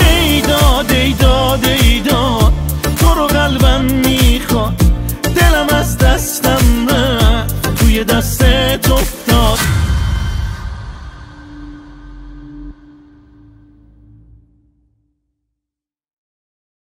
ایداد ایداد ایداد تو رو قلبم می‌خواد. دلم از دستم رفت توی دست افتاد.